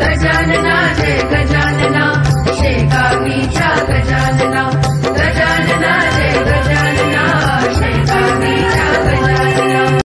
Gajanana Jai